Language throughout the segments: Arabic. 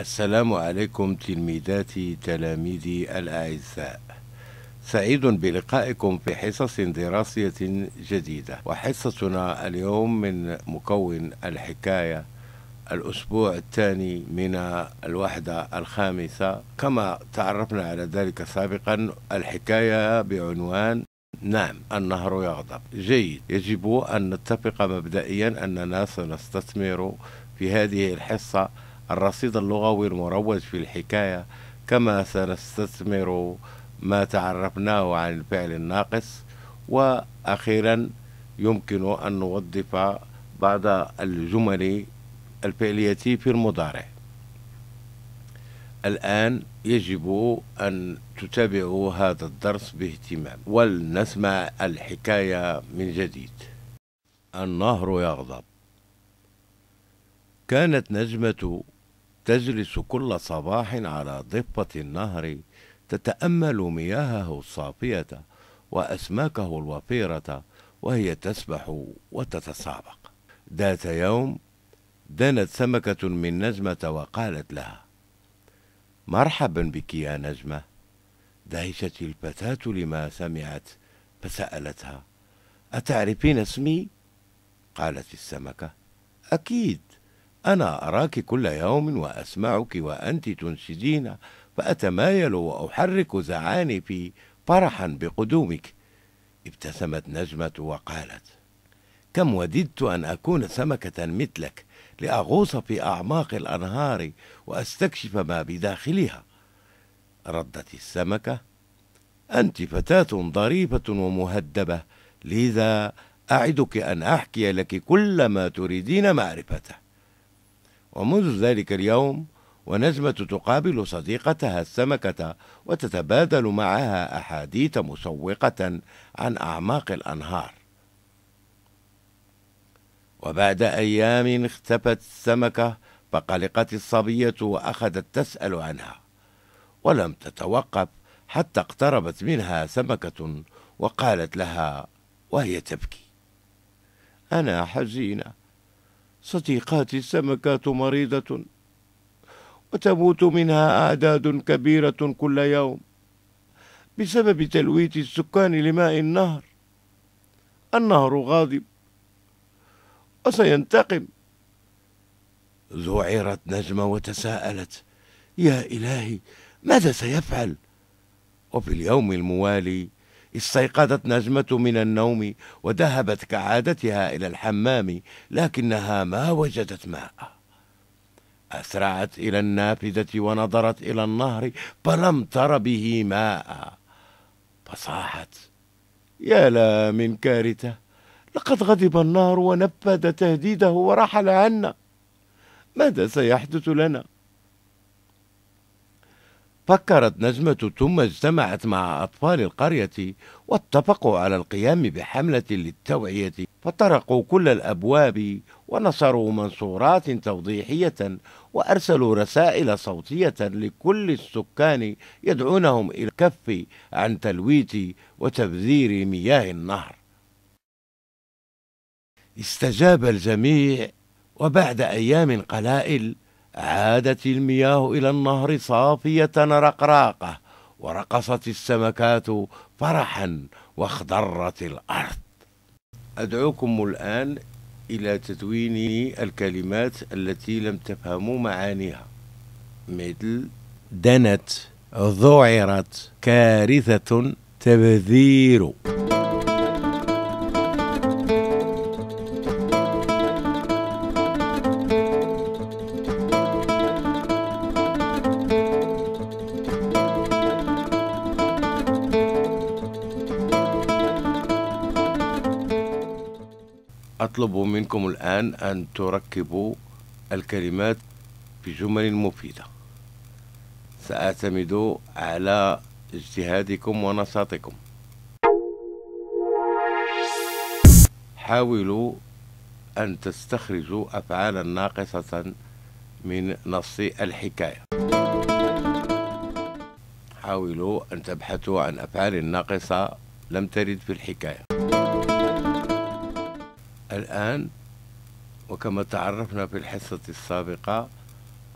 السلام عليكم تلميذاتي تلاميذي الأعزاء. سعيد بلقائكم في حصص دراسية جديدة. وحصتنا اليوم من مكون الحكاية الأسبوع الثاني من الوحدة الخامسة. كما تعرفنا على ذلك سابقا الحكاية بعنوان نعم النهر يغضب. جيد. يجب أن نتفق مبدئيا أننا سنستثمر في هذه الحصة الرصيد اللغوي المروج في الحكاية كما سنستثمر ما تعرفناه عن الفعل الناقص. وأخيرا يمكن أن نوظف بعض الجمل الفعلية في المضارع. الآن يجب أن تتابعوا هذا الدرس باهتمام. ولنسمع الحكاية من جديد. النهر يغضب. كانت نجمة تجلس كل صباح على ضفة النهر تتأمل مياهه الصافية وأسماكه الوفيرة وهي تسبح وتتسابق. ذات يوم دنت سمكة من نجمة وقالت لها مرحبا بك يا نجمة. دهشت الفتاة لما سمعت فسألتها أتعرفين اسمي؟ قالت السمكة أكيد. أنا أراك كل يوم وأسمعك وأنت تنشدين فأتمايل وأحرك زعانفي فرحا بقدومك. ابتسمت نجمة وقالت كم وددت أن أكون سمكة مثلك لأغوص في أعماق الأنهار وأستكشف ما بداخلها. ردت السمكة أنت فتاة ظريفة ومهذبة لذا أعدك أن أحكي لك كل ما تريدين معرفته ومنذ ذلك اليوم ونجمة تقابل صديقتها السمكة وتتبادل معها أحاديث مشوقة عن أعماق الأنهار. وبعد أيام اختفت السمكة فقلقت الصبية وأخذت تسأل عنها ولم تتوقف حتى اقتربت منها سمكة وقالت لها وهي تبكي. أنا حزينة. صديقاتي السمكات مريضة وتموت منها أعداد كبيرة كل يوم بسبب تلويث السكان لماء النهر النهر غاضب وسينتقم ذعرت نجمة وتساءلت يا إلهي ماذا سيفعل؟ وفي اليوم الموالي استيقظت نجمة من النوم وذهبت كعادتها إلى الحمام لكنها ما وجدت ماء. أسرعت إلى النافذة ونظرت إلى النهر فلم تر به ماء. فصاحت يا لا من كارثة لقد غضب النهر ونفذ تهديده ورحل عنا. ماذا سيحدث لنا؟ فكرت نجمة ثم اجتمعت مع أطفال القرية واتفقوا على القيام بحملة للتوعية فطرقوا كل الأبواب ونشروا منصورات توضيحية وأرسلوا رسائل صوتية لكل السكان يدعونهم إلى الكف عن تلويث وتبذير مياه النهر. استجاب الجميع وبعد أيام قلائل عادت المياه إلى النهر صافية رقراقة ورقصت السمكات فرحا واخضرت الأرض. أدعوكم الآن إلى تدوين الكلمات التي لم تفهموا معانيها. مثل دنت ذعرت كارثة تبذير. أطلب منكم الآن أن تركبوا الكلمات بجمل مفيدة. سأعتمد على اجتهادكم ونشاطكم. حاولوا أن تستخرجوا أفعالا ناقصة من نص الحكاية. حاولوا أن تبحثوا عن أفعال ناقصة لم ترد في الحكاية. الآن وكما تعرفنا في الحصة السابقة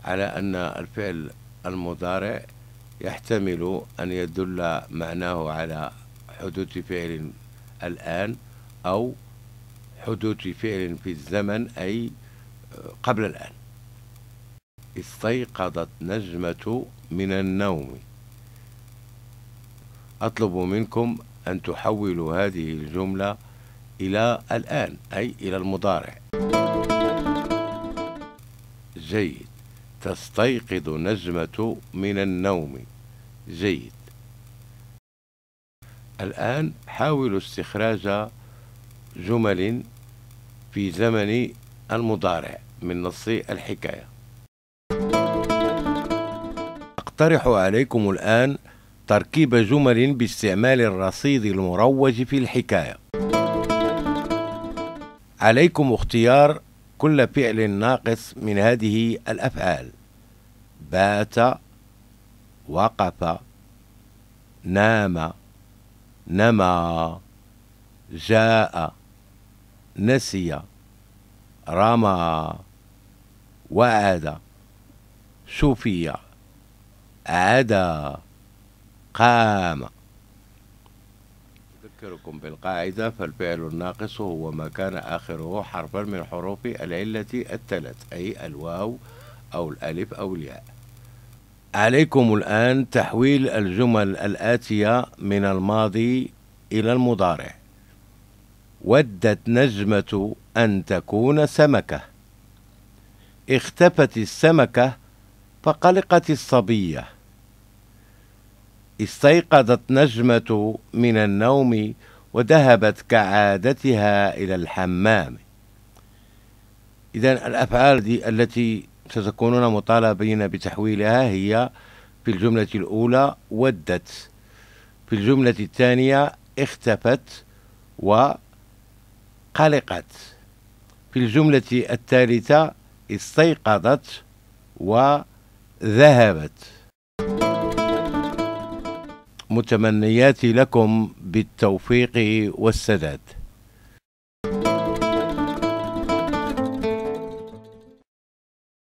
على أن الفعل المضارع يحتمل أن يدل معناه على حدوث فعل الآن أو حدوث فعل في الزمن أي قبل الآن. استيقظت نجمة من النوم. أطلب منكم أن تحولوا هذه الجملة إلى الآن أي إلى المضارع. جيد. تستيقظ نجمة من النوم. جيد. الآن حاولوا استخراج جمل في زمن المضارع من نص الحكاية. أقترح عليكم الآن تركيب جمل باستعمال الرصيد المروج في الحكاية. عليكم اختيار كل فعل ناقص من هذه الأفعال. بات وقف نام نما جاء نسي رمى وعد شفي عدا قام. أذكركم بالقاعدة فالفعل الناقص هو ما كان آخره حرفا من حروف العلة الثلاث أي الواو أو الألف أو الياء. عليكم الآن تحويل الجمل الآتية من الماضي إلى المضارع. ودت نجمة أن تكون سمكة. اختفت السمكة فقلقت الصبية. استيقظت نجمة من النوم وذهبت كعادتها إلى الحمام. إذا الأفعال دي التي ستكونون مطالبين بتحويلها هي في الجملة الأولى ودت في الجملة الثانية اختفت وقلقت في الجملة الثالثة استيقظت وذهبت متمنياتي لكم بالتوفيق والسداد.